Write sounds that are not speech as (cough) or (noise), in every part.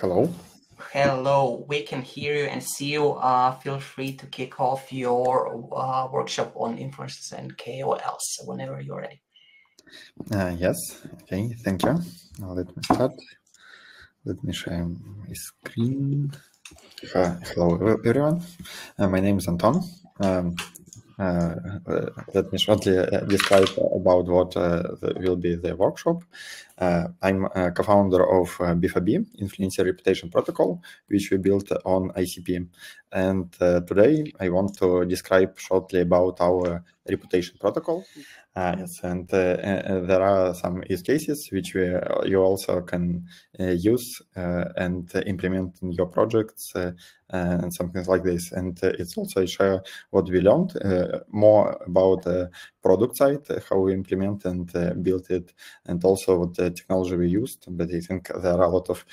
Hello. Hello, we can hear you and see you. Uh, feel free to kick off your uh, workshop on influencers and KOLs whenever you're ready. Uh, yes, okay, thank you. Now let me start. Let me share my screen. hello, everyone. Uh, my name is Anton. Um, Uh, uh, let me shortly uh, describe about what uh, will be the workshop. I'm a co-founder of B4B, Influencer Reputation Protocol, which we built on ICP. And today I want to describe shortly about our reputation protocol. Uh, yes, and uh, uh, there are some use cases which we, uh, you also can uh, use uh, and implement in your projects and something like this. And it's also share what we learned more about the product side, how we implement and build it, and also what the technology we used. But I think there are a lot of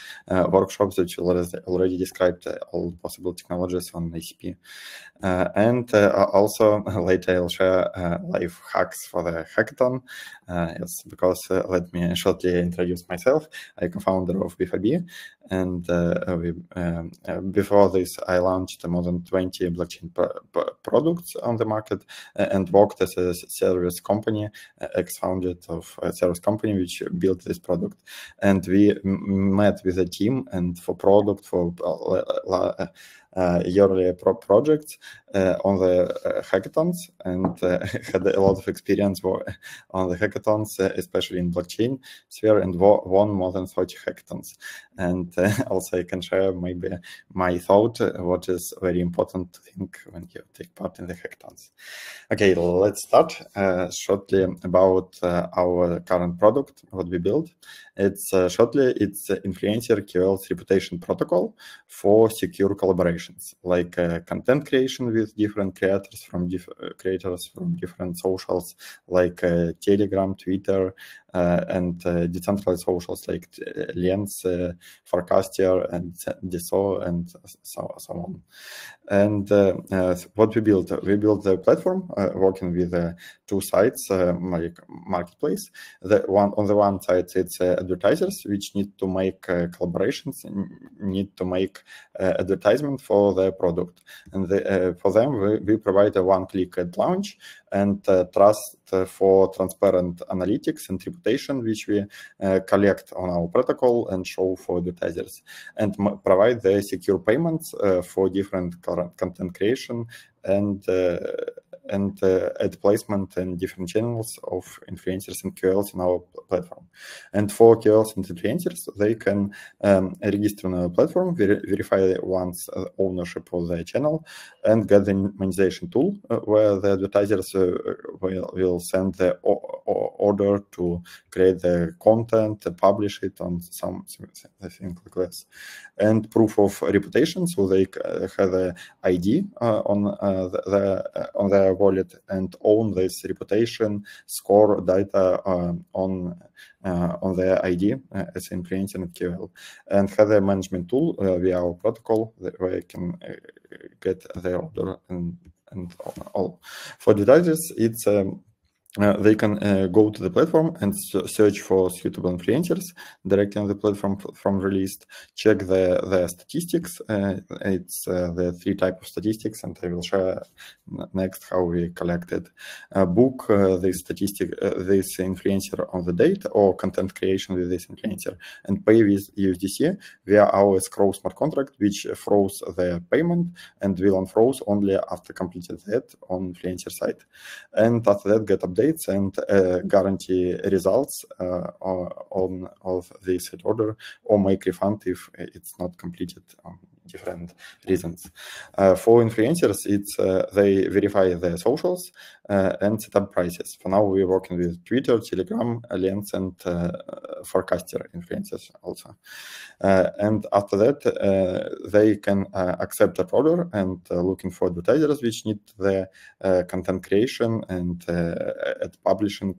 workshops which already described all possible technologies on ICP. and also (laughs) later I'll share live hacks for the the hackathon. Uh, yes, because uh, let me shortly introduce myself. I'm co-founder of B4B, and uh, we, um, before this, I launched more than 20 blockchain products on the market and worked as a service company, ex-founded of a service company which built this product. And we met with a team and for product for uh, yearly pro projects uh, on the uh, hackathons and eh, (laughs) had a lot of experience (laughs) on the hackathons, especially in blockchain sphere, and won more than 30 hackathons. And (laughs) also, I can share maybe my thought, what is very important to think when you take part in the hackathons. Okay, let's start shortly about our current product, what we built. It's shortly, it's Influencer KOL's reputation protocol for secure collaborations, like uh, content creation with different creators from diff uh, creators from different socials, like uh, Telegram, Twitter, Uh, and uh, decentralized socials like uh, Lens, uh, Farcaster, and Deso, and so, so on. And uh, what we built, we built the platform working with two sites, like marketplace. The one on the one side, it's advertisers which need to make collaborations, need to make advertisement for their product, and the, for them we, we provide a one-click ad launch and uh, trust for transparent analytics and reputation, which we uh, collect on our protocol and show for advertisers, and provide the secure payments uh, for different content creation and and uh, ad placement and different channels of influencers and KOLs in our platform. And for KOLs and influencers, they can um, register on our platform, ver verify one's uh, ownership of the channel, and get the monetization tool uh, where the advertisers will, will send the order to create the content, publish it on some, I think like this, and proof of reputation, so they have the ID uh, on uh, the, the on their wallet and own this reputation, score data um, on uh, on their ID uh, as influencer and KOL, and have a management tool uh, via our protocol where you can uh, get the order and and all. For the advertisers, it's um, uh, they can uh, go to the platform and search for suitable influencers directly on the platform from released. Check the the statistics uh, it's uh, the three type of statistics and i will share next how we collected uh, book uh, this statistic this influencer on the date or content creation with this influencer. And pay with usdc via our escrow smart contract which froze the payment and will unfroze only after completed that on influencer side and after that get updated and uh, guarantee results uh, on of this order or make refund if it's not completed on different reasons. Uh, for influencers, it's they verify their socials and set up prices. For now, we're working with Twitter, Telegram, Lens, and Farcaster influencers also. and after that, they can accept that order and looking for advertisers which need the content creation and at publishing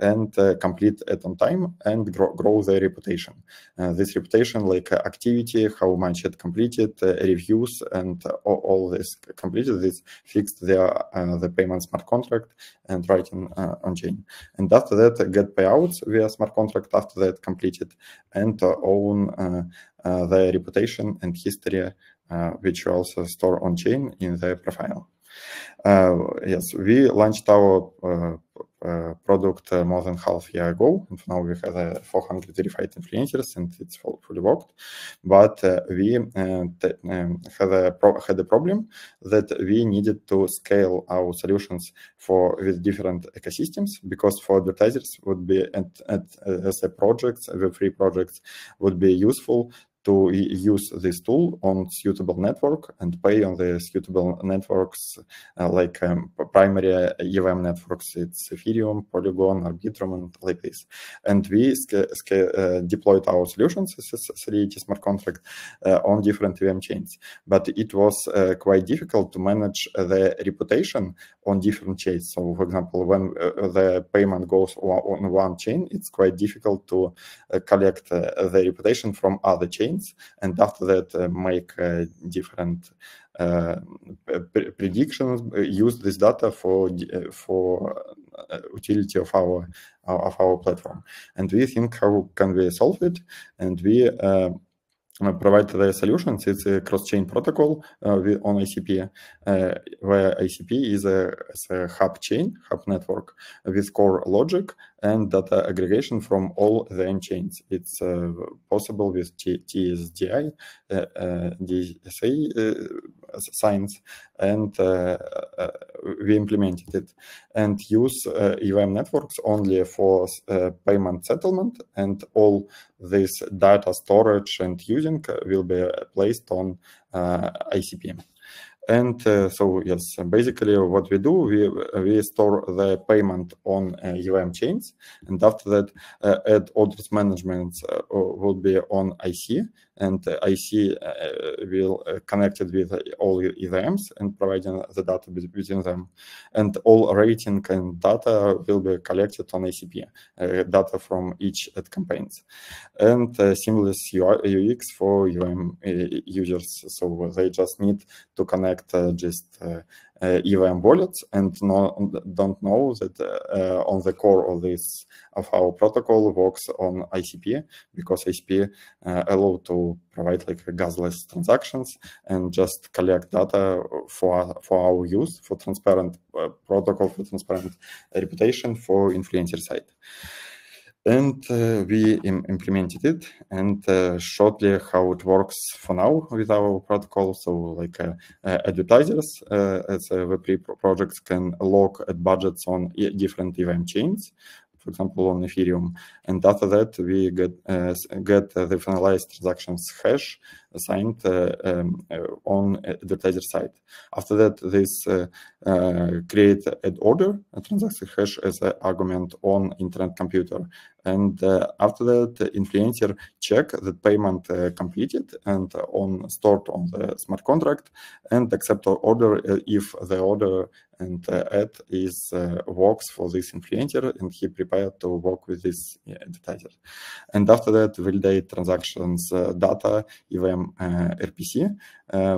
and uh, complete it on time and grow, grow their reputation. Uh, this reputation, like uh, activity, how much it completed, reviews, and all, this completed, this fixed their uh, the payment smart contract and writing uh, on chain. And after that, get payouts via smart contract. After that, completed and uh, own their reputation and history, which you also store on chain in the profile. yes, we launched our uh, product uh, more than half year ago, and now we have uh, 400 verified influencers, and it's fully worked. But we had a had a problem that we needed to scale our solutions for with different ecosystems because for advertisers would be at, at as a projects, the free projects would be useful to use this tool on suitable network and pay on the suitable networks uh, like um, primary EVM networks. It's Ethereum, Polygon, Arbitrum, and like this. And we uh, deployed our solutions as a smart contract uh, on different EVM chains. But it was uh, quite difficult to manage the reputation on different chains. So, for example, when uh, the payment goes on one chain, it's quite difficult to uh, collect the reputation from other chains chains, and after that uh, make uh, different uh, predictions. use this data for for utility of our of our platform, and we think how can we solve it, and we Э, provide the solutions. It's a cross-chain protocol uh, on ICP, uh, where ICP is a, a, hub chain, hub network with core logic and data aggregation from all the end chains. It's uh, possible with T TSDI, uh, uh, DSA uh, signs, and we implemented it and use EVM networks only for payment settlement and all this data storage and using will be placed on ICP. And uh, so, yes, basically what we do, we, we store the payment on uh, EVM chains. And after that, uh, add orders management uh, will be on IC. And IC uh, will uh, connect it with all EVMs and providing the data between them. And all rating and data will be collected on ICP, data from each ad campaigns. And seamless UX for EVM users. So they just need to connect uh, just uh, uh, EVM wallets and no, don't know that on the core of this of our protocol works on ICP because ICP allow to provide like gasless transactions and just collect data for for our use for transparent protocol for transparent reputation for influencer side and uh, we Im implemented it and uh, shortly how it works for now with our protocol so like uh, uh advertisers uh, as web3 projects can log at budgets on different EVM chains for example, on Ethereum. And after that, we get uh, get the finalized transactions hash assigned uh, um, uh, on advertiser side. After that, this create an order, a transaction hash as an argument on internet computer. And after that, influencer check the payment completed and on stored on the smart contract and accept order if the order and uh, is uh, works for this influencer and he prepared to work with this advertiser. And after that, validate transactions uh, data EVM RPC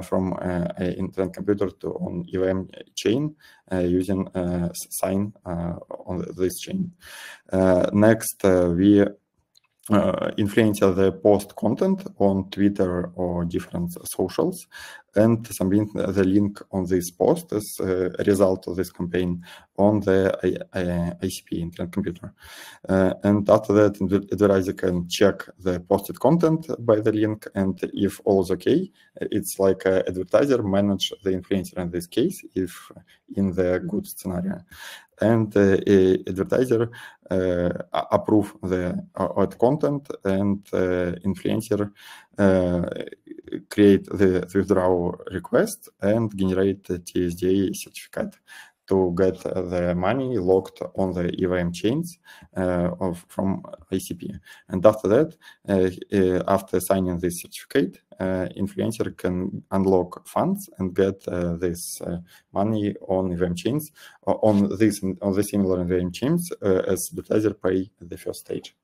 from uh, uh, uh, internet computer to on EVM chain using sign on this chain. next, we uh, influencer the post content on Twitter or different socials and submit the link on this post as a result of this campaign on the ICP internet computer. Uh, and after that, advertiser can check the posted content by the link, and if all is okay, it's like advertiser manage the influencer in this case, if in the good scenario. And uh, advertiser uh, approve the ad content, and uh, influencer uh, create the withdrawal request and generate TSDA certificate to get the money locked on the EVM chains uh, of from ICP. And after that, uh, uh, after signing this certificate, influencer can unlock funds and get this money on EVM chains on this on the similar EVM chains as advertiser pay the first stage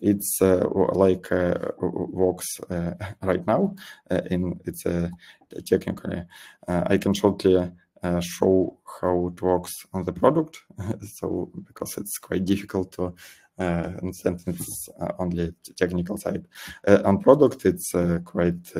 it's uh, like uh, works uh, (laughs) right now in it's technically i can shortly Uh, show how it works on the product (laughs) so because it's quite difficult to uh, and sentence uh, only technical side. on product, it's quite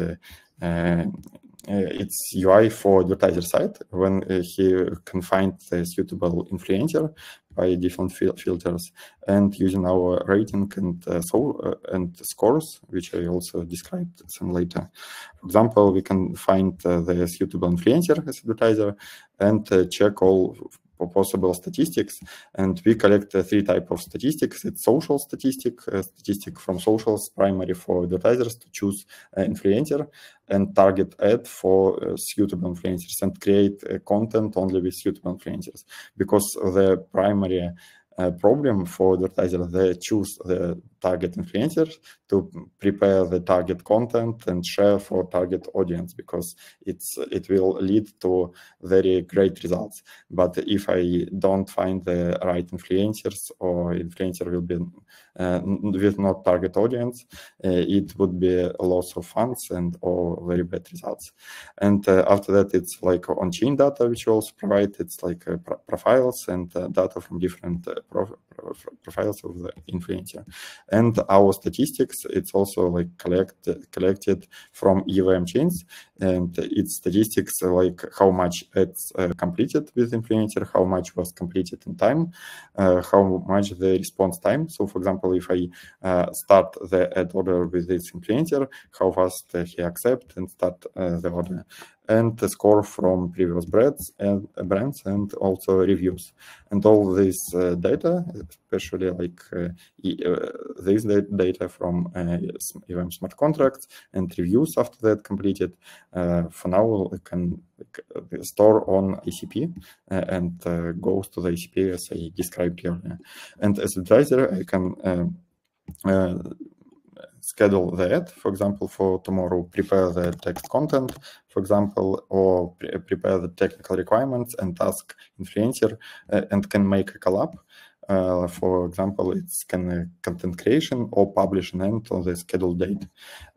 it's UI for advertiser side when he can find the suitable influencer by different fil filters and using our rating and uh, so uh, and scores, which I also described some later. For example, we can find uh, the suitable influencer as advertiser and check all possible statistics and we collect uh, three type of statistics. It's social statistic uh, statistic from socials primary for advertisers to choose uh, influencer and target ad for suitable influencers and create content only with suitable influencers. Because the primary uh, problem for advertisers. they choose the target influencers to prepare the target content and share for target audience because it's it will lead to very great results but if i don't find the right influencers or influencer will be uh, with not target audience uh, it would be a loss of funds and or very bad results and uh, after that it's like on-chain data which also provide it's like uh, pro profiles and uh, data from different uh, prof profiles of the influencer and our statistics it's also like collect collected from EVM chains and its statistics like how much it's uh, completed with influencer how much was completed in time uh, how much the response time. So for example if i uh, start the ad order with this influencer how fast he accept and start uh, the order and the score from previous brands and uh, brands and also reviews. And all this uh, data especially like uh, uh this data from EVM uh, smart contracts and reviews after that completed uh, for now we can store on ICP and goes to the ICP as I described earlier. And as advisor I can schedule that, for example, for tomorrow, prepare the text content, for example, or pre prepare the technical requirements and task influencer uh, and can make a collab. Uh, for example, it's can uh, content creation or publish an end on the scheduled date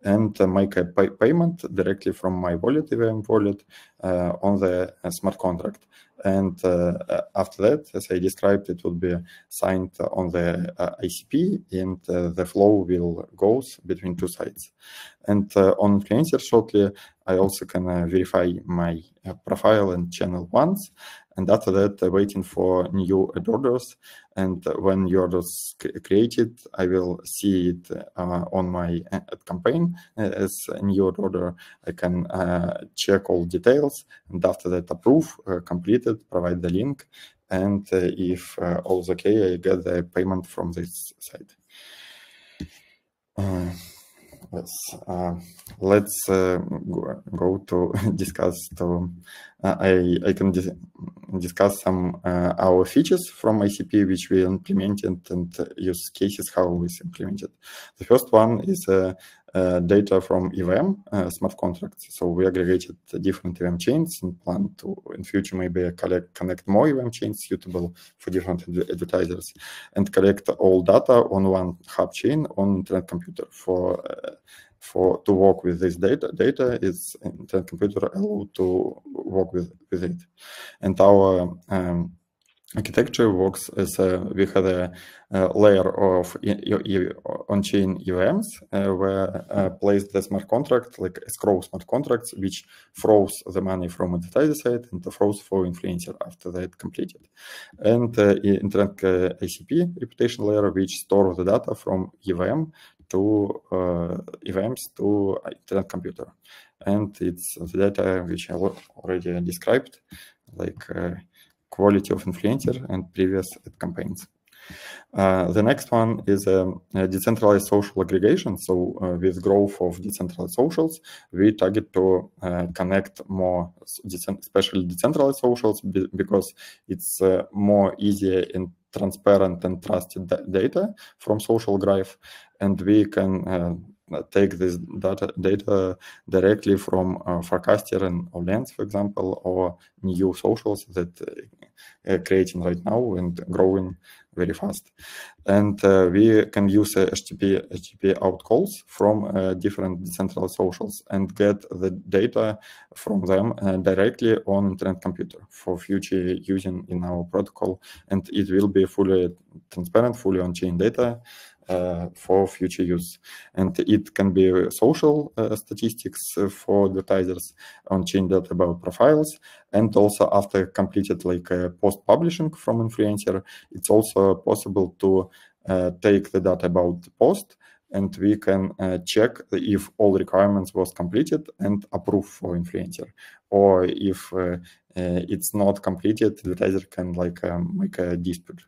and uh, make a pay payment directly from my wallet, EVM wallet, uh, on the smart contract. And uh, after that, as I described, it will be signed on the uh, ICP and uh, the flow will goes between two sides. And uh, on Influencer shortly, I also can verify my profile and channel once and after that uh, waiting for new orders. And when your orders created i will see it uh, on my ad campaign as a new order. I can uh, check all details and after that approve uh, completed provide the link and uh, if uh, all's okay i get the payment from this site Yes. Uh, let's uh, go, go, to (laughs) discuss to uh, I I can dis discuss some uh, our features from ICP which we implemented and use cases how we implemented. The first one is uh, data from EVM uh, smart contracts. So we aggregated different EVM chains and plan to in future maybe collect connect more EVM chains suitable for different ad advertisers and collect all data on one hub chain on internet computer for uh, for to work with this data data is internet computer allowed to work with with it and our um, architecture works as a, we had a, a layer of on-chain EVMs uh, where uh, placed the smart contract, like escrow smart contracts, which froze the money from advertiser side and froze for influencer after that completed. And uh, internet uh, ICP reputation layer, which store the data from EVM to uh, EVMs to internet computer. And it's the data which I already described, like uh, quality of influencer and previous campaigns. Uh, the next one is a, decentralized social aggregation. So uh, with growth of decentralized socials, we target to uh, connect more, especially decentralized socials, because it's uh, more easier and transparent and trusted data from social graph, and we can uh, take this data data directly from Farcaster and Lens, for example, or new socials that uh, creating right now and growing very fast. And uh, we can use uh, HTTP, HTTP out calls from uh, different decentralized socials and get the data from them uh, directly on internet computer for future using in our protocol. And it will be fully transparent, fully on-chain data uh, for future use. And it can be social uh, statistics for advertisers on chain data about profiles. And also after completed like uh, post publishing from influencer, it's also possible to take the data about the post and we can uh, check if all requirements was completed and approved for influencer or if uh, uh, it's not completed the advertiser can like um, make a dispute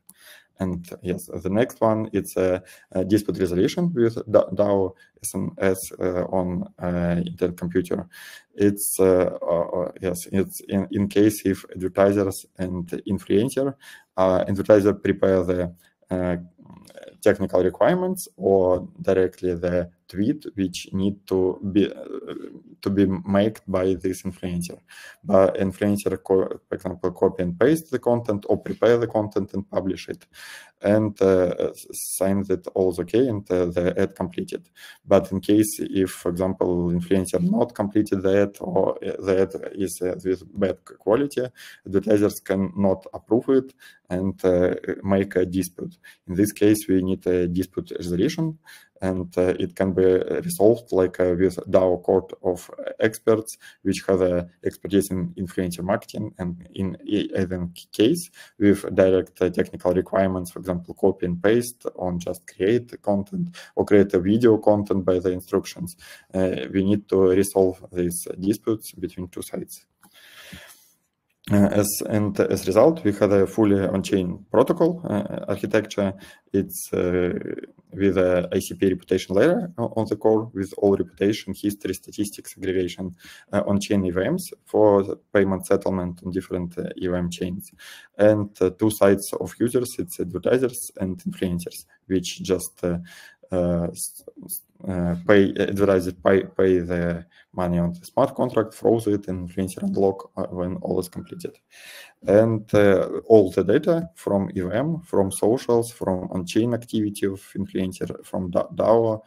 and yes, the next one it's a, a dispute resolution with DAO SNS uh, on uh, Internet computer. It's uh, uh, yes, it's in, in case if advertisers and influencer uh, advertiser prepare the uh, technical requirements or directly the tweet which need to be uh, to be made by this influencer. But influencer, for example, copy and paste the content or prepare the content and publish it, and uh, sign that all is okay and uh, the ad completed. But in case if, for example, influencer not completed the ad or the ad is with bad quality, advertisers cannot approve it and make a dispute. In this case, we need a dispute resolution and uh, it can be resolved like uh, with DAO court of experts, which has uh, expertise in influencer marketing, and in even case with direct technical requirements, for example, copy and paste on just create content or create a video content by the instructions. we need to resolve these disputes between two sides. Uh, as and as result, we had a fully on-chain protocol uh, architecture. It's uh, with a ICP reputation layer on the core with all reputation, history, statistics, aggregation on-chain EVMs for payment settlement on different EVM chains, and two sides of users. It's advertisers and influencers, which just uh, uh, pay advertiser pay, pay the money on the smart contract, froze it, and influencer unlock uh, when all is completed. And uh, all the data from EVM, from socials, from on-chain activity of influencer, from DAO,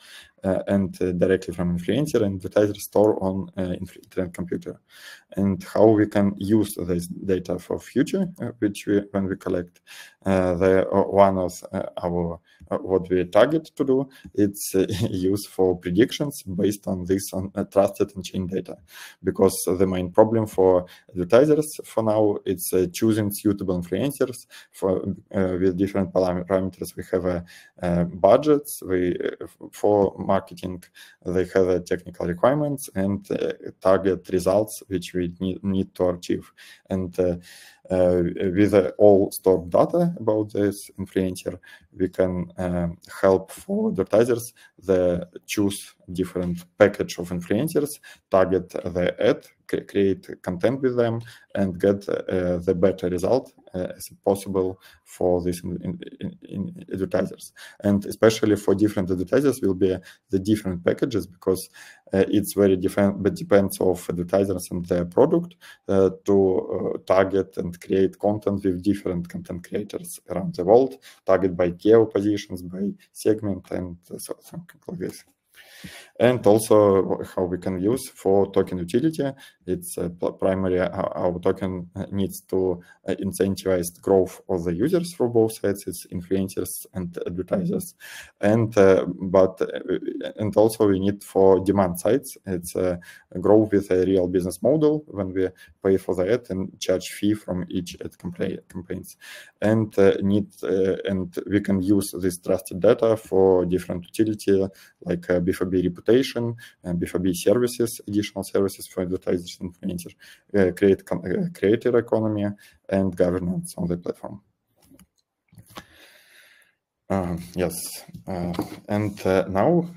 uh, and uh, directly from influencer and advertiser store on uh, internet computer. And how we can use this data for future, which we when we collect the one of our Uh, what we target to do, it's uh, (laughs) used for predictions based on this on uh, trusted and chain data, because the main problem for advertisers for now it's choosing suitable influencers for with different parameters. We have a budgets we for marketing, they have technical requirements and uh, target results which we need, need to achieve. And uh, uh, with all stored data about this influencer, we can um, help for advertisers the choose different package of influencers, target the ad, create content with them, and get uh, the better result uh, as possible for these in, in, in advertisers. And especially for different advertisers will be the different packages because uh, it's very different, but depends of advertisers and their product uh, to uh, target and create content with different content creators around the world, target by geo positions, by segment, and so, something like this and also how we can use for token utility. It's uh, primarily our, token needs to uh, incentivize growth of the users for both sides, it's influencers and advertisers, and uh, but uh, and also we need for demand sides. It's uh, grow with a real business model when we pay for the ad and charge fee from each ad campaigns, and uh, need and we can use this trusted data for different utility like B2B reputation reputation, and B2B services, additional services for advertisers and influencers, uh, create uh, creator economy and governance on the platform. Uh, yes, uh, and uh, now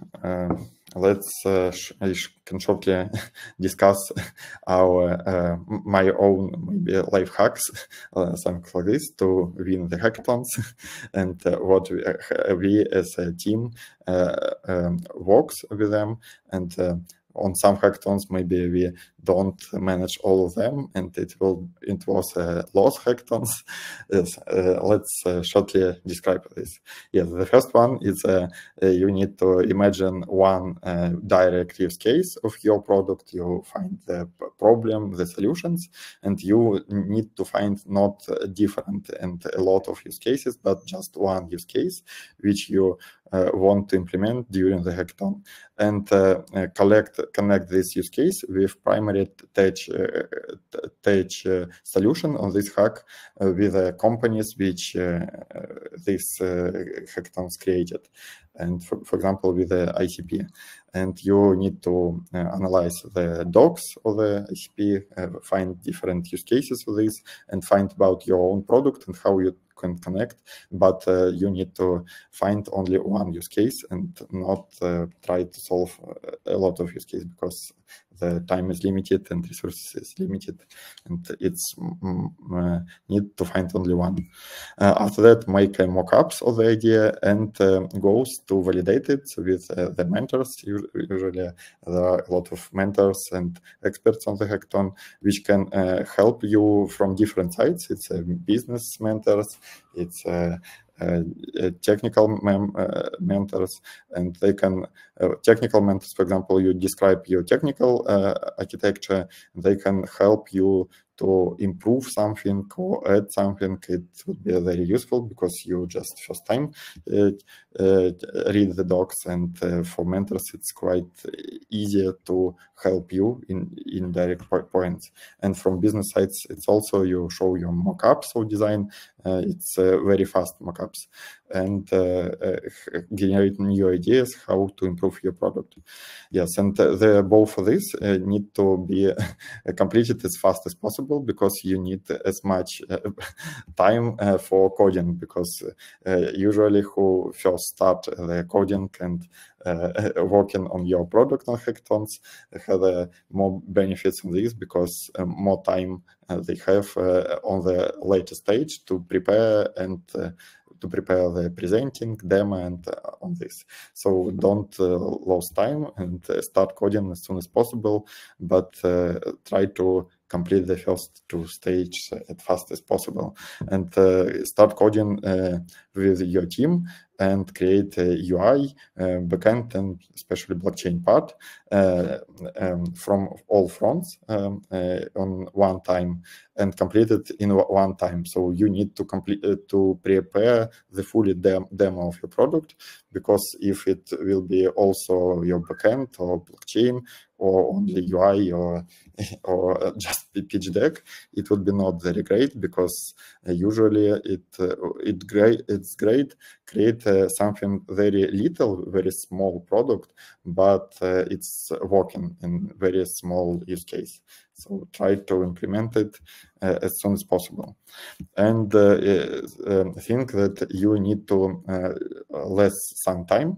let's uh, I can shortly (laughs) discuss (laughs) our uh, my own life hacks, something like this, to win the hackathons, (laughs) and uh, what we, uh, we, as a team um, works with them and on some hackathons maybe we don't manage all of them and it will it was a loss hackathons. (laughs) Yes uh, let's uh, shortly describe this. Yes the first one is uh, uh you need to imagine one uh, direct use case of your product. You find the problem the solutions and you need to find not different and a lot of use cases but just one use case which you want to implement during the hackathon and uh, uh, collect connect this use case with primary tech tech solution on this hack with the companies which this hackathons created. And for, for, example with the ICP and you need to uh, analyze the docs of the ICP uh, find different use cases for this and find about your own product and how you can connect, but uh, you need to find only one use case and not uh, try to solve a lot of use cases because time is limited and resources is limited and it's mm, uh, need to find only one. Uh, after that make uh, mock-ups of the idea and uh, goes to validate it with the mentors. Usually there are a lot of mentors and experts on the hackathon which can help you from different sides. It's business mentors it's technical mem uh, mentors, and they can technical mentors. For example, you describe your technical architecture, they can help you to improve something or add something, it would be very useful because you just first time uh, uh, read the docs and uh, for mentors it's quite easier to help you in, in direct points. And from business sides, it's also you show your mockups of design. Э, it's э, very fast mockups and э, generate new ideas how to improve your product. Yes, and the both of these need to be (laughs) completed as fast as possible because you need as much (laughs) time for coding because usually who first start the coding and (laughs) working on your product on hackathons have more benefits on this because more time they have on the later stage to prepare and to prepare the presenting demo and uh, on this. So don't uh, lose time and uh, start coding as soon as possible but try to complete the first two stages as fast as possible. And uh, start coding uh, with your team and create a UI, uh, backend, and especially blockchain part uh, um, from all fronts um, uh, on one time and complete it in one time. So you need to complete uh, to prepare the fully dem demo of your product because if it will be also your backend or blockchain or only UI or (laughs) or just pitch deck, it would be not very great because uh, usually it uh, it great it's great create uh, something very little, very small product, but uh, it's working in very small use case. So try to implement it uh, as soon as possible. And uh, um, think that you need to less some time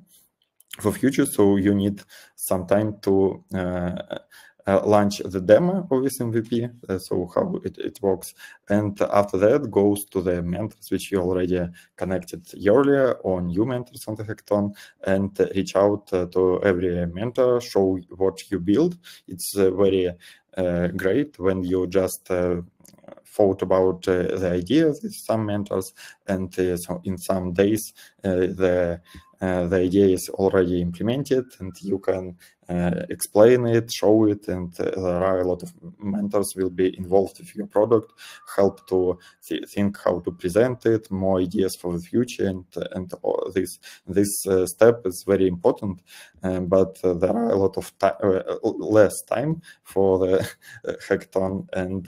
for future, so you need some time to uh, launch the demo of this MVP, uh, so how it, it works. And after that goes to the mentors, which you already connected earlier, or new mentors on the hackathon, and reach out uh, to every mentor, show what you build. It's very great when you just thought about uh, the ideas with some mentors and uh, so in some days uh, the the idea is already implemented and you can uh, explain it, show it, and uh, there are a lot of mentors will be involved with your product, help to th think how to present it, more ideas for the future, and and this this uh, step is very important. But uh, there are a lot of uh, less time for the (laughs) hackathon and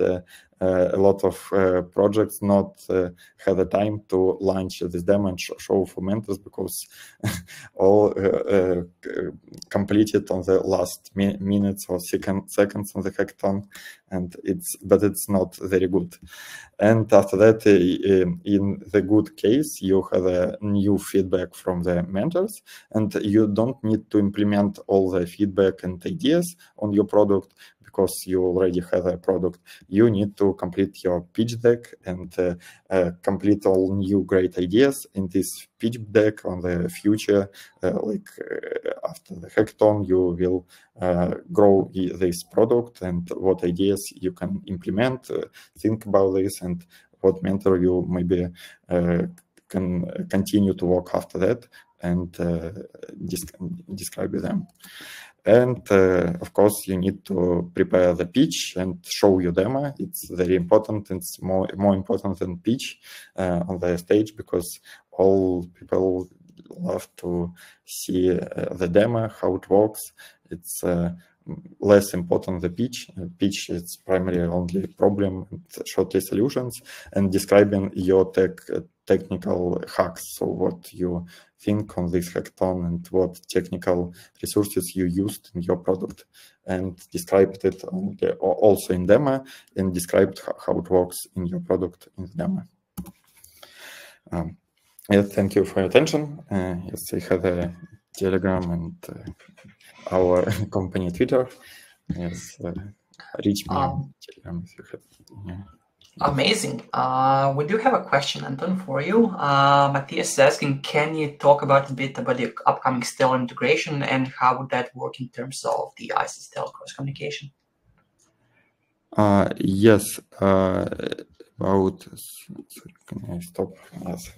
uh, a lot of uh, projects not uh, had the time to launch this demo and sh show for mentors because (laughs) all uh, completed on the last mi minutes or second seconds on the hackathon, and it's but it's not very good. And after that, eh, eh, in the good case, you have a new feedback from the mentors, and you don't need to implement all the feedback and ideas on your product because you already have a product, you need to complete your pitch deck and uh, uh, complete all new great ideas in this pitch deck on the future. Uh, like uh, after the hackathon, you will uh, grow this product and what ideas you can implement. Uh, think about this and what mentor you maybe can continue to work after that and describe them. And uh, of course, you need to prepare the pitch and show your demo. It's very important. It's more more important than pitch uh, on the stage because all people love to see uh, the demo, how it works. It's less important the pitch. Pitch is primarily only problem and shortly solutions and describing your tech technical hacks. So what you think on this hackathon and what technical resources you used in your product and described it the, also in demo and described how it works in your product in the demo. Um, yes, thank you for your attention. Uh, yes, we have a Telegram and uh, our (laughs) company Twitter. Yes, uh, reach me um, Telegram if you have. Yeah. Amazing. Uh, we do have a question, Anton, for you. Uh, Matthias is asking, can you talk about a bit about the upcoming Stellar integration and how would that work in terms of the IC Stellar cross communication? Uh, yes. Uh, about sorry, can I stop? Yes.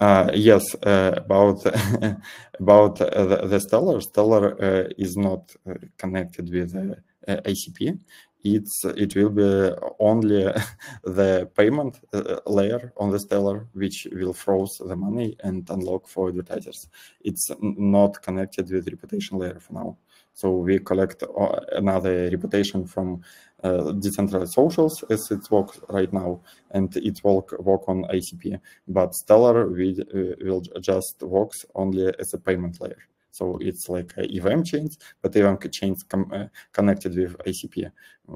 Uh, yes. Uh, about (laughs) about the, the Stellar. Stellar uh, is not uh, connected with uh, ICP it's it will be only (laughs) the payment uh, layer on the Stellar which will froze the money and unlock for advertisers. It's not connected with reputation layer for now. So we collect uh, another reputation from uh, decentralized socials as it works right now, and it will work on ICP. But Stellar will, uh, will just works only as a payment layer. So it's like EVM chains, but EVM chains uh, connected with ICP.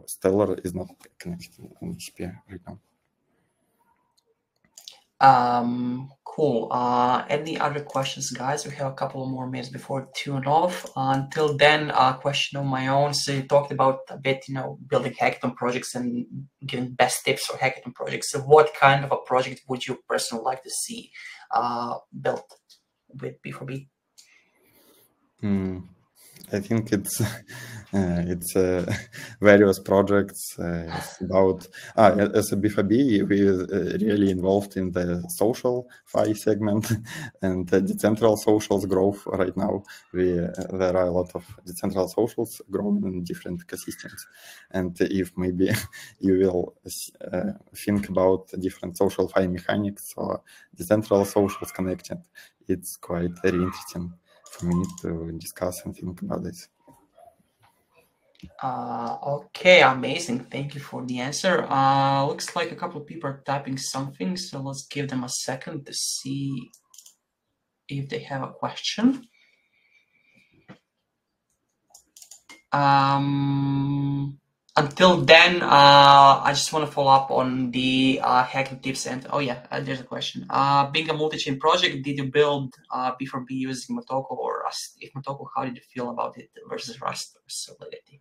Stellar is not connected on ICP right now. Um, cool. Uh, any other questions, guys? We have a couple more minutes before tune off. Uh, until then, a uh, question of my own. So you talked about a bit, you know, building hackathon projects and giving best tips for hackathon projects. So what kind of a project would you personally like to see uh, built with B4B? Mm, I think it's (laughs) uh, it's uh, (laughs) various projects uh, about ah, as a B4B we uh, really involved in the social FI segment (laughs) and the decentralized socials growth right now. We uh, there are a lot of decentralized socials growing in different ecosystems, and if maybe you will uh, think about different social FI mechanics or decentralized socials connected, it's quite very interesting for me to discuss and think about this. Uh, okay, amazing. Thank you for the answer. Uh, looks like a couple of people are typing something, so let's give them a second to see if they have a question. Um, until then, uh, I just want to follow up on the uh, hacking tips. And oh yeah, uh, there's a question. Uh, being a multi-chain project, did you build uh, B4B using Motoko or Rust? If Motoko, how did you feel about it versus Rust or Solidity?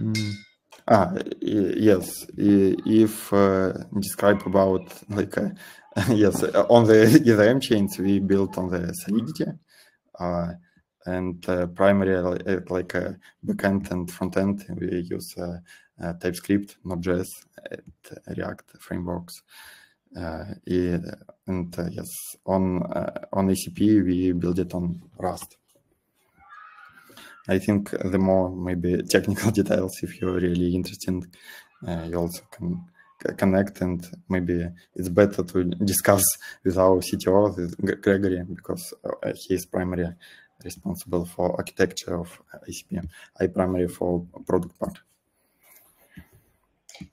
Mm. Ah, yes. If uh, describe about like uh, (laughs) yes on the EVM chains we built on the Solidity. Uh, and uh, primarily uh, like a backend and frontend we use uh, TypeScript, Node.js, React frameworks. and yes, on on ICP we build it on Rust. I think the more maybe (laughs) technical details, if you're really interested, uh, you also can connect and maybe it's better to discuss with our CTO, with Gregory, because uh, he is primarily responsible for architecture of ICP. I primarily for product part.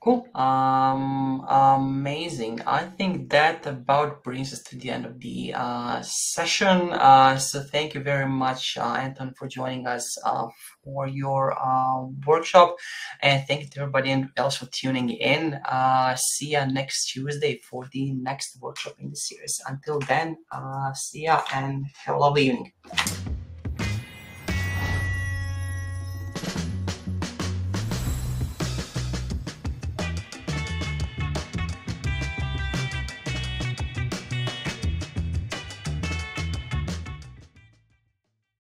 Cool. Um, amazing. I think that about brings us to the end of the uh, session. Uh, so thank you very much, uh, Anton, for joining us uh, for your uh, workshop. And thank you to everybody else for tuning in. Uh, see ya next Tuesday for the next workshop in the series. Until then, see ya and have a lovely evening.